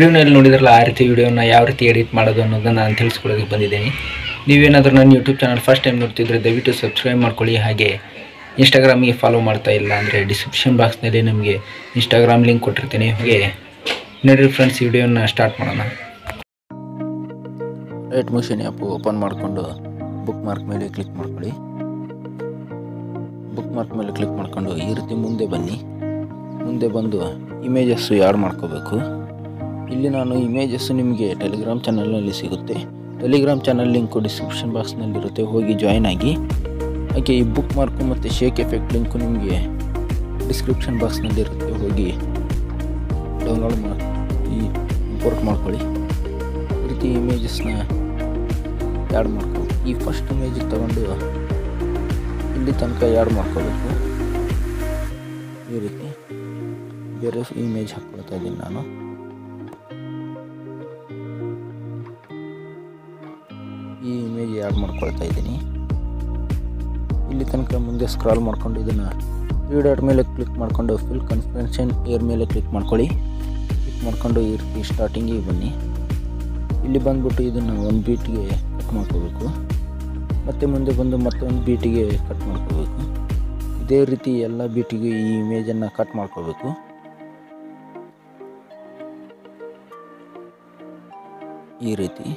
ಪ್ರೀವ್ನಲ್ಲಿ ನೋಡಿದ್ರಲ್ಲ ಆ ರೀತಿ ವಿಡಿಯೋನ ಯಾವ ರೀತಿ ಎಡಿಟ್ ಮಾಡೋದು ಅನ್ನೋದನ್ನು ನಾನು ತಿಳಿಸ್ಕೊಡೋದಕ್ಕೆ ಬಂದಿದ್ದೀನಿ. ನೀವೇನಾದರೂ ನನ್ನ ಯೂಟ್ಯೂಬ್ ಚಾನಲ್ ಫಸ್ಟ್ ಟೈಮ್ ನೋಡ್ತಿದ್ರೆ ದಯವಿಟ್ಟು ಸಬ್ಸ್ಕ್ರೈಬ್ ಮಾಡ್ಕೊಳ್ಳಿ. ಹಾಗೆ ಇನ್ಸ್ಟಾಗ್ರಾಮಿಗೆ ಫಾಲೋ ಮಾಡ್ತಾ ಇಲ್ಲ ಅಂದರೆ ಡಿಸ್ಕ್ರಿಪ್ಷನ್ ಬಾಕ್ಸ್ನಲ್ಲಿ ನಿಮಗೆ ಇನ್ಸ್ಟಾಗ್ರಾಮ್ ಲಿಂಕ್ ಕೊಟ್ಟಿರ್ತೀನಿ. ಹಾಗೆ ನೋಡಿರಿ ಫ್ರೆಂಡ್ಸ್ ವಿಡಿಯೋನ ಸ್ಟಾರ್ಟ್ ಮಾಡೋಣ. ರೈಟ್ ಮೋಷನ್ ಆ್ಯಪು ಓಪನ್ ಮಾಡಿಕೊಂಡು ಬುಕ್ ಮಾರ್ಕ್ ಮೇಲೆ ಕ್ಲಿಕ್ ಮಾಡ್ಕೊಳ್ಳಿ. ಬುಕ್ ಮಾರ್ಕ್ ಮೇಲೆ ಕ್ಲಿಕ್ ಮಾಡ್ಕೊಂಡು ಈ ರೀತಿ ಮುಂದೆ ಬನ್ನಿ. ಮುಂದೆ ಬಂದು ಇಮೇಜಸ್ಸು ಯಾಡ್ ಮಾಡ್ಕೋಬೇಕು? ಇಲ್ಲಿ ನಾನು ಇಮೇಜಸ್ಸು ನಿಮಗೆ ಟೆಲಿಗ್ರಾಮ್ ಚಾನಲ್ನಲ್ಲಿ ಸಿಗುತ್ತೆ. ಟೆಲಿಗ್ರಾಮ್ ಚಾನಲ್ ಲಿಂಕು ಡಿಸ್ಕ್ರಿಪ್ಷನ್ ಬಾಕ್ಸ್ನಲ್ಲಿರುತ್ತೆ ಹೋಗಿ ಜಾಯ್ನ್ ಆಗಿ. ಹಾಗೆ ಈ ಬುಕ್ ಮಾರ್ಕು ಮತ್ತು ಶೇಕ್ ಎಫೆಕ್ಟ್ ಲಿಂಕು ನಿಮಗೆ ಡಿಸ್ಕ್ರಿಪ್ಷನ್ ಬಾಕ್ಸ್ನಲ್ಲಿರುತ್ತೆ ಹೋಗಿ ಡೌನ್ಲೋಡ್ ಮಾಡಿ ಈ ಇಂಪೋರ್ಟ್ ಮಾಡ್ಕೊಳ್ಳಿ. ಈ ರೀತಿ ಇಮೇಜಸ್ನ ಆ್ಯಡ್ ಮಾಡ್ಕೊಳ್ಳಿ ಈ ಫಸ್ಟ್ ಇಮೇಜ್ ತಗೊಂಡು ಇಲ್ಲಿ ತನಕ ಆ್ಯಡ್ ಮಾಡ್ಕೋಬೇಕು. ಈ ರೀತಿ ಬೇರೆ ಇಮೇಜ್ ಹಾಕ್ಕೊಳ್ತಾ ಇದ್ದೀನಿ ನಾನು. ಈ ಇಮೇಜ್ ಆ್ಯಡ್ ಮಾಡ್ಕೊಳ್ತಾ ಇದ್ದೀನಿ? ಇಲ್ಲಿ ತನಕ ಮುಂದೆ ಸ್ಕ್ರಾಲ್ ಮಾಡ್ಕೊಂಡು ಇದನ್ನು ತ್ರೀ ಡಾಟ್ ಮೇಲೆ ಕ್ಲಿಕ್ ಮಾಡಿಕೊಂಡು ಫುಲ್ ಕನ್ಫರೆನ್ಷನ್ ಏರ್ ಮೇಲೆ ಕ್ಲಿಕ್ ಮಾಡ್ಕೊಳ್ಳಿ. ಕ್ಲಿಕ್ ಮಾಡ್ಕೊಂಡು ಈ ರೀತಿ ಸ್ಟಾರ್ಟಿಂಗಿಗೆ ಬನ್ನಿ. ಇಲ್ಲಿ ಬಂದ್ಬಿಟ್ಟು ಇದನ್ನು ಒಂದು ಬೀಟಿಗೆ ಕಟ್ ಮಾಡ್ಕೋಬೇಕು. ಮತ್ತು ಮುಂದೆ ಬಂದು ಮತ್ತೊಂದು ಬೀಟಿಗೆ ಕಟ್ ಮಾಡ್ಕೋಬೇಕು. ಇದೇ ರೀತಿ ಎಲ್ಲ ಬೀಟಿಗೆ ಈ ಇಮೇಜನ್ನು ಕಟ್ ಮಾಡ್ಕೋಬೇಕು. ಈ ರೀತಿ.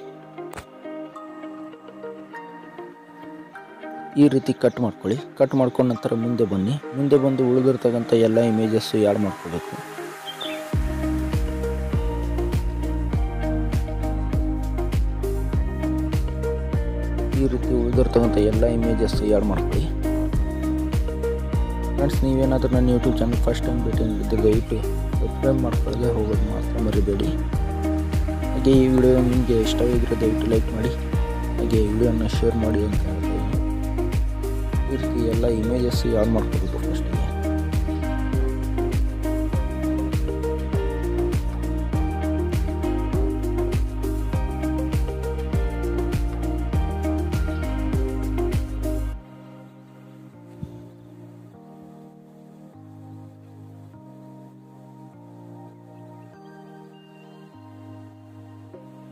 ಈ ರೀತಿ ಕಟ್ ಮಾಡ್ಕೊಳ್ಳಿ. ಕಟ್ ಮಾಡ್ಕೊಂಡ ನಂತರ ಮುಂದೆ ಬನ್ನಿ. ಮುಂದೆ ಬಂದು ಉಳಿದಿರ್ತಕ್ಕಂಥ ಎಲ್ಲ ಇಮೇಜಸ್ಸು ಯಾಡ್ ಮಾಡ್ಕೋಬೇಕು. ಈ ರೀತಿ ಉಳಿದಿರ್ತಕ್ಕಂಥ ಎಲ್ಲ ಇಮೇಜಸ್ ಯಾಡ್ ಮಾಡ್ಕೊಳ್ಳಿ. ಫ್ರೆಂಡ್ಸ್ ನೀವೇನಾದರೂ ನನ್ನ ಯೂಟ್ಯೂಬ್ ಚಾನಲ್ ಫಸ್ಟ್ ಟೈಮ್ ಭೇಟಿ ನೀಡಿದ್ರೆ ದಯವಿಟ್ಟು ಸಬ್ಸ್ಕ್ರೈಬ್ ಮಾಡ್ಕೊಳ್ಳದೆ ಹೋಗೋದು ಮಾತ್ರ ಮರಿಬೇಡಿ. ಹಾಗೆ ಈ ವಿಡಿಯೋ ನಿಮಗೆ ಇಷ್ಟವಾಗಿದ್ದರೆ ದಯವಿಟ್ಟು ಲೈಕ್ ಮಾಡಿ. ಹಾಗೆ ಈ ವಿಡಿಯೋನ ಶೇರ್ ಮಾಡಿ ಅಂತ ಈ ಎಲ್ಲ ಇಮೇಜಸ್ ಆನ್ ಮಾಡ್ಕೋಬೇಕು ಫಸ್ಟಿಗೆ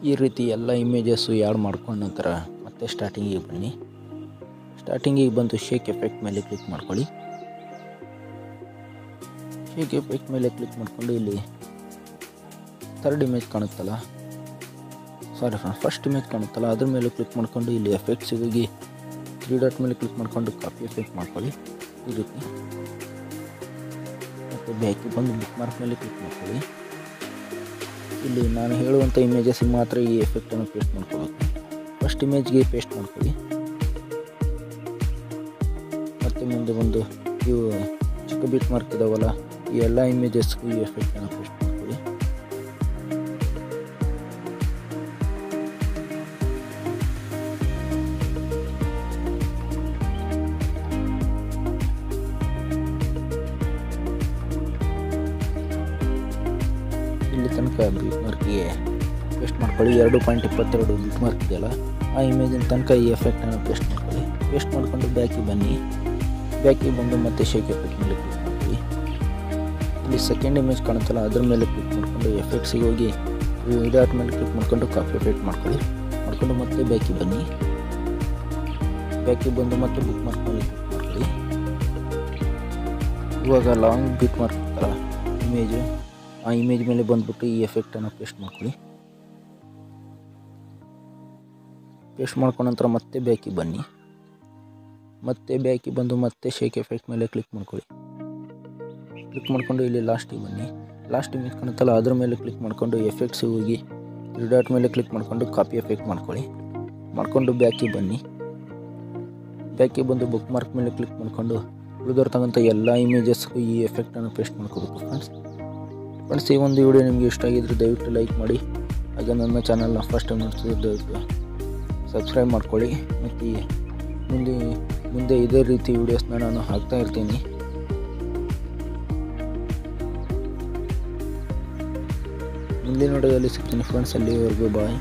ಈ ರೀತಿ ಎಲ್ಲ ಇಮೇಜಸ್ಸು ಯಾಡ್ ಮಾಡ್ಕೊಂಡ ನಂತರ ಮತ್ತೆ ಸ್ಟಾರ್ಟಿಂಗಿಗೆ ಬನ್ನಿ. ಸ್ಟಾರ್ಟಿಂಗಿಗೆ ಬಂದು ಶೇಕ್ ಎಫೆಕ್ಟ್ ಮೇಲೆ ಕ್ಲಿಕ್ ಮಾಡ್ಕೊಳ್ಳಿ. ಶೇಕ್ ಎಫೆಕ್ಟ್ ಮೇಲೆ ಕ್ಲಿಕ್ ಮಾಡಿಕೊಂಡು ಇಲ್ಲಿ ಥರ್ಡ್ ಇಮೇಜ್ ಕಾಣುತ್ತಲ್ಲ. ಸಾರಿ ಫಸ್ಟ್ ಇಮೇಜ್ ಕಾಣುತ್ತಲ್ಲ. ಅದ್ರ ಮೇಲೆ ಕ್ಲಿಕ್ ಮಾಡಿಕೊಂಡು ಇಲ್ಲಿ ಎಫೆಕ್ಟ್ಸ್ ಹೋಗಿ ತ್ರೀ ಡಾಟ್ ಮೇಲೆ ಕ್ಲಿಕ್ ಮಾಡಿಕೊಂಡು ಕಾಪಿ ಎಫೆಕ್ಟ್ ಮಾಡ್ಕೊಳ್ಳಿ. ಈ ರೀತಿ. ಮತ್ತು ಬ್ಯಾಕಿ ಬಂದು ಬುಕ್ ಮಾರ್ಕ್ ಮೇಲೆ ಕ್ಲಿಕ್ ಮಾಡ್ಕೊಳ್ಳಿ. ಇಲ್ಲಿ ನಾನು ಹೇಳುವಂಥ ಇಮೇಜಸ್ಸಿಗೆ ಮಾತ್ರ ಈ ಎಫೆಕ್ಟನ್ನು ಪೇಸ್ಟ್ ಮಾಡ್ಕೊಳ್ಬೇಕು ಫಸ್ಟ್ ಇಮೇಜ್ಗೆ ಪೇಸ್ಟ್ ಮಾಡ್ಕೊಳ್ಳಿ. ಮತ್ತು ಮುಂದೆ ಬಂದು ಇವು ಚಿಕ್ಕ ಬಿಟ್ ಮಾರ್ಕ್ ಇದಾವಲ್ಲ, ಈ ಎಲ್ಲ ಇಮೇಜಸ್ಗೂ ಈ ಎಫೆಕ್ಟನ್ನು ಪೇಸ್ಟ್ ಮಾಡ್ಕೊಳ್ಳಿ. ಇಲ್ಲಿ ತನಕ ಬೀಟ್ ಮಾರ್ಕಿಗೆ ಪೇಸ್ಟ್ ಮಾಡ್ಕೊಳ್ಳಿ. ಎರಡು ಪಾಯಿಂಟ್ ಇಪ್ಪತ್ತೆರಡು ಬೀಟ್ ಮಾರ್ಕ್ ಇದೆಯಲ್ಲ, ಆ ಇಮೇಜಿನ ತನಕ ಈ ಎಫೆಕ್ಟನ್ನು ಪೇಸ್ಟ್ ಮಾಡ್ಕೊಳ್ಳಿ. ಪೇಸ್ಟ್ ಮಾಡಿಕೊಂಡು ಬ್ಯಾಕಿಗೆ ಬನ್ನಿ. ಬ್ಯಾಕಿಗೆ ಬಂದು ಮತ್ತೆ ಶೇಕ್ ಎಫೆಕ್ಟ್ ಮೇಲೆ ಕ್ಲಿಕ್ ಮಾಡ್ಕೊಳ್ಳಿ ಇಲ್ಲಿ ಸೆಕೆಂಡ್ ಇಮೇಜ್ ಕಾಣುತ್ತಲ್ಲ, ಅದ್ರ ಮೇಲೆ ಕ್ಲಿಕ್ ಮಾಡಿಕೊಂಡು ಎಫೆಕ್ಟ್ಸಿಗೆ ಹೋಗಿ ಇಡಾಟ್ ಮೇಲೆ ಕ್ಲಿಕ್ ಮಾಡ್ಕೊಂಡು ಕಾಪಿ ಎಫೆಕ್ಟ್ ಮಾಡ್ಕೊಳ್ಳಿ. ಮಾಡ್ಕೊಂಡು ಮತ್ತೆ ಬ್ಯಾಕಿಗೆ ಬನ್ನಿ. ಬ್ಯಾಕಿಗೆ ಬಂದು ಮತ್ತೆ ಬುಕ್ ಮಾರ್ಕ್ ಮೇಲೆ ಕ್ಲಿಕ್ ಮಾಡ್ಕೊಳ್ಳಿ. ಇವಾಗ ಲಾಂಗ್ ಬೀಟ್ ಮಾರ್ಕ್ ಇತ್ತಲ್ಲ ಇಮೇಜು ಆ ಇಮೇಜ್ ಮೇಲೆ ಬಂದ್ಬಿಟ್ಟು ಈ ಎಫೆಕ್ಟನ್ನು ಪೇಸ್ಟ್ ಮಾಡ್ಕೊಳ್ಳಿ. ಪೇಸ್ಟ್ ಮಾಡ್ಕೊಂಡ ನಂತರ ಮತ್ತೆ ಬ್ಯಾಕಿಗೆ ಬನ್ನಿ. ಮತ್ತೆ ಬ್ಯಾಕಿಗೆ ಬಂದು ಮತ್ತೆ ಶೇಕ್ ಎಫೆಕ್ಟ್ ಮೇಲೆ ಕ್ಲಿಕ್ ಮಾಡ್ಕೊಳ್ಳಿ. ಕ್ಲಿಕ್ ಮಾಡಿಕೊಂಡು ಇಲ್ಲಿ ಲಾಸ್ಟಿಗೆ ಬನ್ನಿ. ಲಾಸ್ಟ್ ಇಮೇಜ್ ಕಾಣುತ್ತಲ್ಲ ಅದ್ರ ಮೇಲೆ ಕ್ಲಿಕ್ ಮಾಡಿಕೊಂಡು ಎಫೆಕ್ಟ್ಸ್ ಹೋಗಿ ಡಾಟ್ ಮೇಲೆ ಕ್ಲಿಕ್ ಮಾಡಿಕೊಂಡು ಕಾಪಿ ಎಫೆಕ್ಟ್ ಮಾಡ್ಕೊಳ್ಳಿ. ಮಾಡಿಕೊಂಡು ಬ್ಯಾಕಿಗೆ ಬನ್ನಿ. ಬ್ಯಾಕಿಗೆ ಬಂದು ಬುಕ್ ಮಾರ್ಕ್ ಮೇಲೆ ಕ್ಲಿಕ್ ಮಾಡಿಕೊಂಡು ಉಳಿದಿರ್ತಕ್ಕಂಥ ಎಲ್ಲ ಇಮೇಜಸ್ಗೂ ಈ ಎಫೆಕ್ಟನ್ನು ಪೇಸ್ಟ್ ಮಾಡ್ಕೋಬೇಕು ಫ್ರೆಂಡ್ಸ್ ಫ್ರೆಂಡ್ಸ್ ಈ ಒಂದು ವಿಡಿಯೋ ನಿಮಗೆ ಇಷ್ಟ ಆಗಿದ್ರೆ ದಯವಿಟ್ಟು ಲೈಕ್ ಮಾಡಿ. ಹಾಗೆ ನನ್ನ ಚಾನಲ್ನ ಫಸ್ಟ್ ಟೈಮ್ ದಯವಿಟ್ಟು ಸಬ್ಸ್ಕ್ರೈಬ್ ಮಾಡ್ಕೊಳ್ಳಿ. ಮತ್ತು ಮುಂದೆ ಮುಂದೆ ಇದೇ ರೀತಿ ವಿಡಿಯೋಸ್ನ ನಾನು ಹಾಕ್ತಾ ಇರ್ತೀನಿ. ಮುಂದಿನ ವಿಡಿಯೋದಲ್ಲಿ ಸಿಗ್ತೀನಿ ಫ್ರೆಂಡ್ಸ್ ಅಲ್ಲಿವರೆಗೂ ಬಾಯ್